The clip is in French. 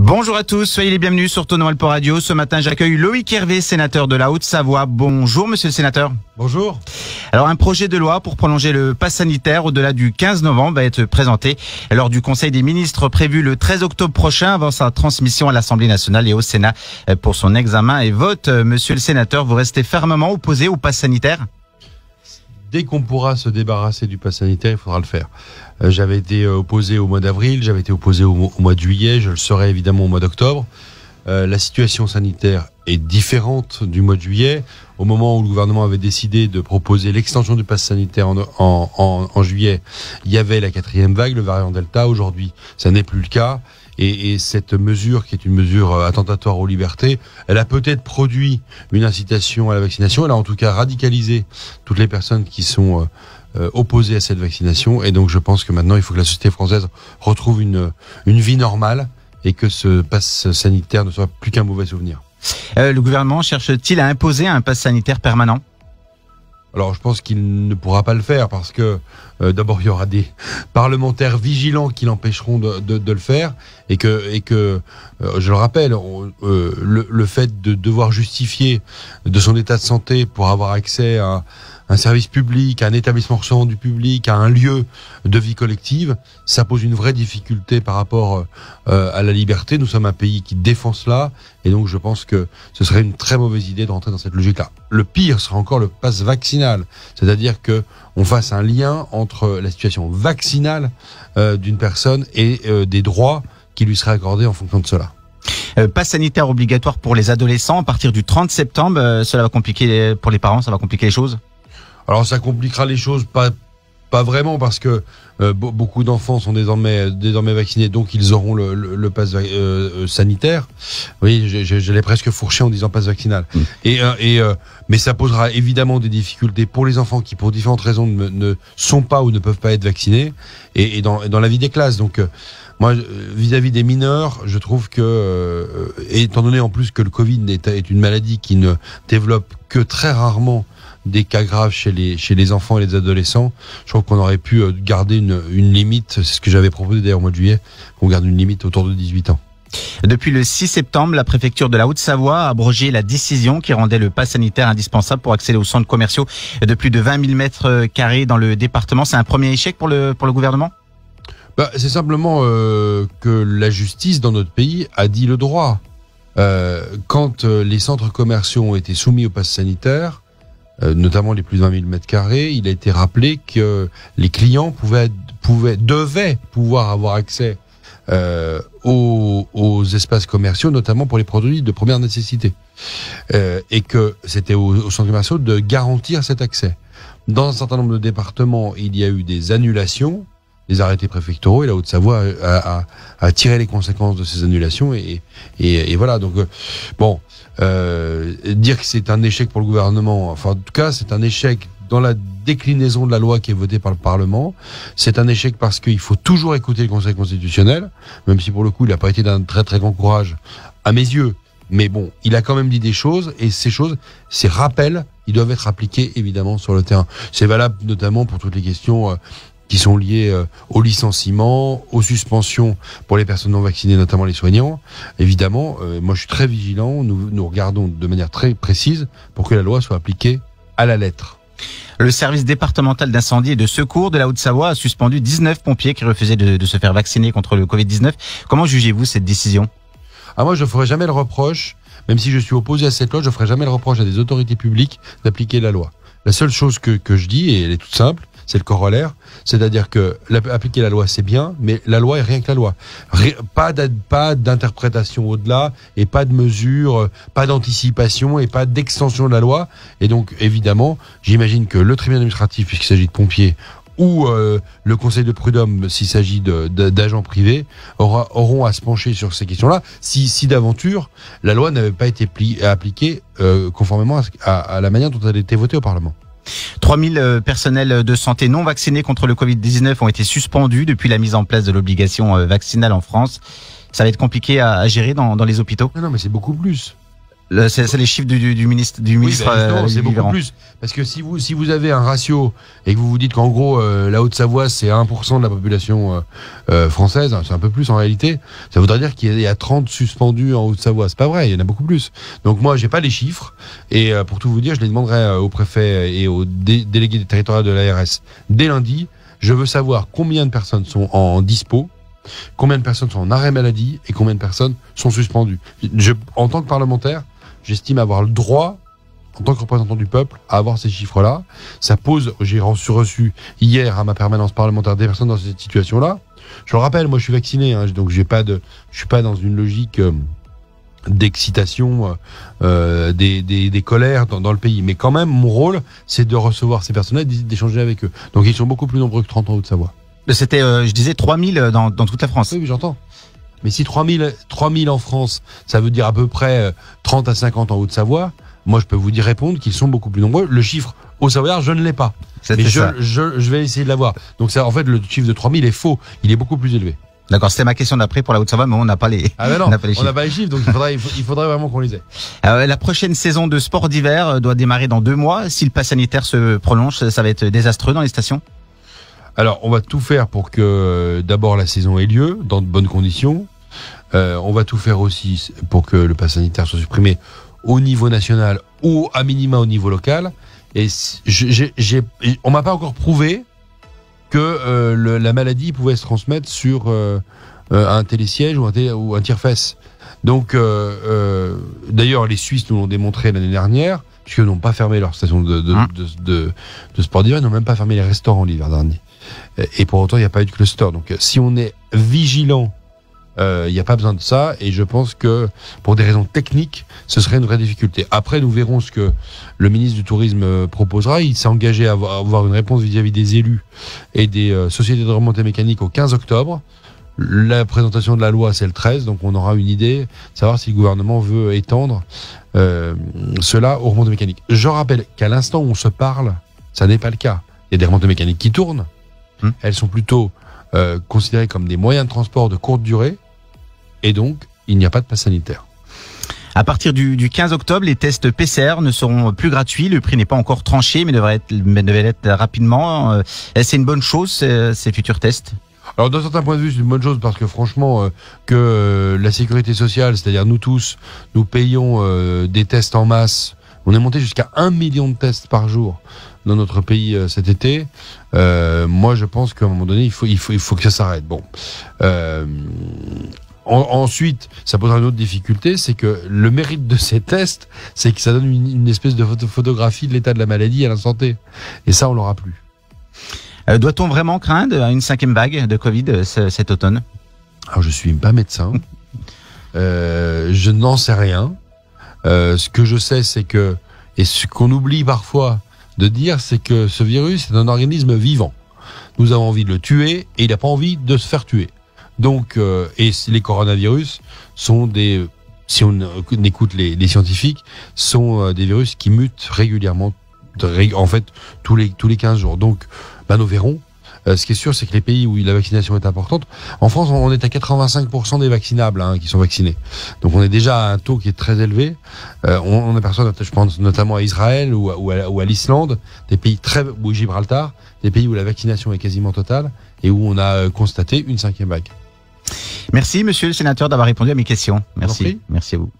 Bonjour à tous, soyez les bienvenus sur Tono Alpo Radio. Ce matin, j'accueille Loïc Hervé, sénateur de la Haute-Savoie. Bonjour, monsieur le sénateur. Bonjour. Alors, un projet de loi pour prolonger le pass sanitaire au-delà du 15 novembre va être présenté lors du Conseil des ministres prévu le 13 octobre prochain avant sa transmission à l'Assemblée nationale et au Sénat pour son examen et vote. Monsieur le sénateur, vous restez fermement opposé au pass sanitaire? Dès qu'on pourra se débarrasser du pass sanitaire, il faudra le faire. Euh, j'avais été euh, opposé au mois d'avril, j'avais été opposé au, mois de juillet, je le serai évidemment au mois d'octobre. Euh, la situation sanitaire est différente du mois de juillet. Au moment où le gouvernement avait décidé de proposer l'extension du pass sanitaire en, en, en, juillet, il y avait la quatrième vague, le variant Delta. Aujourd'hui, ça n'est plus le cas. Et, et, cette mesure, qui est une mesure attentatoire aux libertés, elle a peut-être produit une incitation à la vaccination. Elle a en tout cas radicalisé toutes les personnes qui sont euh, opposées à cette vaccination. Et donc, je pense que maintenant, il faut que la société française retrouve une, une vie normale et que ce pass sanitaire ne soit plus qu'un mauvais souvenir. Euh, le gouvernement cherche-t-il à imposer un pass sanitaire permanent? Alors je pense qu'il ne pourra pas le faire parce que euh, d'abord il y aura des parlementaires vigilants qui l'empêcheront de, de, le faire et que, et que euh, je le rappelle, euh, le, le, fait de devoir justifier de son état de santé pour avoir accès à un service public, un établissement recevant du public, un lieu de vie collective, ça pose une vraie difficulté par rapport euh, à la liberté. Nous sommes un pays qui défend cela, et donc je pense que ce serait une très mauvaise idée de rentrer dans cette logique-là. Le pire sera encore le pass vaccinal, c'est-à-dire que on fasse un lien entre la situation vaccinale euh, d'une personne et euh, des droits qui lui seraient accordés en fonction de cela. Euh, pass sanitaire obligatoire pour les adolescents à partir du 30 septembre. Euh, cela va compliquer pour les parents, ça va compliquer les choses? Alors ça compliquera les choses, pas pas vraiment parce que euh, beaucoup d'enfants sont désormais désormais vaccinés, donc ils auront le, le, le pass euh, euh, sanitaire. Oui, je, l'ai presque fourché en disant passe vaccinal. Mm. Et, et mais ça posera évidemment des difficultés pour les enfants qui, pour différentes raisons, ne, ne sont pas ou ne peuvent pas être vaccinés, et, et dans, dans la vie des classes. Donc moi, vis-à-vis des mineurs, je trouve que, étant donné en plus que le Covid est, est une maladie qui ne développe que très rarement des cas graves chez les, chez les enfants et les adolescents. Je crois qu'on aurait pu euh, garder une, une limite, c'est ce que j'avais proposé d'ailleurs au mois de juillet, qu'on garde une limite autour de 18 ans. Depuis le 6 septembre, la préfecture de la Haute-Savoie a abrogé la décision qui rendait le pass sanitaire indispensable pour accéder aux centres commerciaux de plus de 20 000 mètres carrés dans le département. C'est un premier échec pour le, pour le gouvernement? Bah, C'est simplement euh, que la justice dans notre pays a dit le droit. Euh, quand les centres commerciaux ont été soumis au pass sanitaire, notamment les plus de 20 000 mètres carrés, il a été rappelé que les clients pouvaient, pouvaient devaient pouvoir avoir accès euh, aux, aux, espaces commerciaux, notamment pour les produits de première nécessité, euh, et que c'était aux, aux centres commerciaux de garantir cet accès. Dans un certain nombre de départements, il y a eu des annulations des arrêtés préfectoraux et la Haute-Savoie a, tiré les conséquences de ces annulations et voilà donc euh, bon euh, dire que c'est un échec pour le gouvernement enfin en tout cas c'est un échec dans la déclinaison de la loi qui est votée par le Parlement. C'est un échec parce qu'il faut toujours écouter le Conseil constitutionnel, même si pour le coup il n'a pas été d'un très très grand courage à mes yeux. Mais bon, il a quand même dit des choses et ces choses, ces rappels, ils doivent être appliqués évidemment sur le terrain. C'est valable notamment pour toutes les questions euh, qui sont liées euh, au licenciement, aux suspensions pour les personnes non vaccinées, notamment les soignants. Évidemment, euh, moi je suis très vigilant, nous, nous regardons de manière très précise pour que la loi soit appliquée à la lettre. Le service départemental d'incendie et de secours de la Haute-Savoie a suspendu 19 pompiers qui refusaient de, de se faire vacciner contre le Covid-19. Comment jugez-vous cette décision? Ah, Moi, je ne ferai jamais le reproche, même si je suis opposé à cette loi, je ne ferai jamais le reproche à des autorités publiques d'appliquer la loi. La seule chose que, que je dis, et elle est toute simple, c'est le corollaire. C'est-à-dire que appliquer la loi, c'est bien, mais la loi est rien que la loi. pas d'interprétation au-delà et pas de mesure, pas d'anticipation et pas d'extension de la loi. Et donc, évidemment, j'imagine que le tribunal administratif, puisqu'il s'agit de pompiers, ou euh, le conseil de prud'homme, s'il s'agit d'agents privés, auront à se pencher sur ces questions-là. Si, si d'aventure, la loi n'avait pas été appliquée euh, conformément à, à la manière dont elle a été votée au Parlement. 3000 euh, personnels de santé non vaccinés contre le Covid-19 ont été suspendus depuis la mise en place de l'obligation euh, vaccinale en France. Ça va être compliqué à, gérer dans, dans les hôpitaux? Non, mais c'est beaucoup plus. C'est les chiffres du, du, ministre du ministre. Oui, ben c'est beaucoup plus. Parce que si vous si vous avez un ratio et que vous vous dites qu'en gros la Haute-Savoie c'est 1% de la population euh, française, hein, c'est un peu plus en réalité, ça voudrait dire qu'il y a 30 suspendus en Haute-Savoie. C'est pas vrai, il y en a beaucoup plus. Donc moi j'ai pas les chiffres et pour tout vous dire, je les demanderai au préfet et au délégué des territoires de l'ARS dès lundi. Je veux savoir combien de personnes sont en dispo combien de personnes sont en arrêt maladie et combien de personnes sont suspendues. Je, en tant que parlementaire, j'estime avoir le droit, en tant que représentant du peuple, à avoir ces chiffres-là. Ça pose, j'ai reçu hier à ma permanence parlementaire des personnes dans cette situation-là. Je le rappelle, moi je suis vacciné, hein, donc j'ai pas de, je suis pas dans une logique euh, d'excitation, euh, des, des, colères dans, dans, le pays. Mais quand même, mon rôle, c'est de recevoir ces personnes-là et d'échanger avec eux. Donc ils sont beaucoup plus nombreux que 30 en Haute-Savoie. C'était, euh, je disais, 3000 dans, dans toute la France. Oui, oui j'entends. Mais si 3000, 3000 en France, ça veut dire à peu près 30 euh, à 50 en Haute-Savoie, moi je peux vous dire répondre qu'ils sont beaucoup plus nombreux. Le chiffre au Savoyard, je ne l'ai pas. Mais je, je, je, vais essayer de l'avoir. Donc ça, en fait, le chiffre de 3000 est faux. Il est beaucoup plus élevé. D'accord, c'était ma question d'après pour la Haute-Savoie, mais on n'a pas les. Ah ben non, on n'a pas, les chiffres, donc il faudrait, il faudrait vraiment qu'on les ait. Euh, la prochaine saison de sport d'hiver doit démarrer dans deux mois. Si le pass sanitaire se prolonge, ça va être désastreux dans les stations? Alors, on va tout faire pour que euh, d'abord la saison ait lieu dans de bonnes conditions. Euh, on va tout faire aussi pour que le pass sanitaire soit supprimé au niveau national ou à minima au niveau local. Et on m'a pas encore prouvé que euh, la maladie pouvait se transmettre sur un télésiège ou un, ou un tire-fesse. Donc, d'ailleurs, les Suisses nous l'ont démontré l'année dernière, puisqu'ils n'ont pas fermé leur station de, de, hein de, de sport d'hiver, ils n'ont même pas fermé les restaurants l'hiver dernier. Et pour autant, il n'y a pas eu de cluster. Donc, si on est vigilant, euh, il n'y a pas besoin de ça. Et je pense que pour des raisons techniques, ce serait une vraie difficulté. Après, nous verrons ce que le ministre du Tourisme euh, proposera. Il s'est engagé à avoir une réponse vis-à-vis des élus et des euh, sociétés de remontée mécanique au 15 octobre. La présentation de la loi, c'est le 13, donc on aura une idée, savoir si le gouvernement veut étendre cela aux remontées mécaniques. Je rappelle qu'à l'instant où on se parle, ça n'est pas le cas. Il y a des remontées mécaniques qui tournent, Hmm. Elles sont plutôt euh, considérées comme des moyens de transport de courte durée, et donc il n'y a pas de passe sanitaire. À partir du, du, 15 octobre, les tests PCR ne seront plus gratuits. Le prix n'est pas encore tranché, mais devrait être, mais devrait être rapidement. Euh, c'est une bonne chose, ces, futurs tests? Alors d'un certain point de vue, c'est une bonne chose parce que franchement, euh, que la sécurité sociale, c'est-à-dire nous tous, nous payons des tests en masse. On est monté jusqu'à un million de tests par jour dans notre pays euh, cet été. Euh, moi, je pense qu'à un moment donné, il faut, il faut, il faut que ça s'arrête. Bon. Euh, ensuite, ça posera une autre difficulté, c'est que le mérite de ces tests, c'est que ça donne une, espèce de photographie de l'état de la maladie à la santé. Et ça, on l'aura plus. Doit-on vraiment craindre une cinquième vague de Covid cet automne? Alors, je suis pas médecin. je n'en sais rien. ce que je sais, c'est que, et ce qu'on oublie parfois, de dire, c'est que ce virus est un organisme vivant. Nous avons envie de le tuer et il n'a pas envie de se faire tuer. Donc, euh, et les coronavirus sont des, si on écoute les, scientifiques, sont euh, des virus qui mutent régulièrement, en fait, tous les, tous les 15 jours. Donc, ben, nous verrons euh, ce qui est sûr, c'est que les pays où la vaccination est importante, en France, on est à 85% des vaccinables hein, qui sont vaccinés. Donc on est déjà à un taux qui est très élevé. Euh, on, on, aperçoit, je pense notamment à Israël ou, ou à, l'Islande, des pays très, ou Gibraltar, des pays où la vaccination est quasiment totale et où on a euh, constaté une cinquième vague. Merci, monsieur le sénateur, d'avoir répondu à mes questions. Merci. Merci à vous.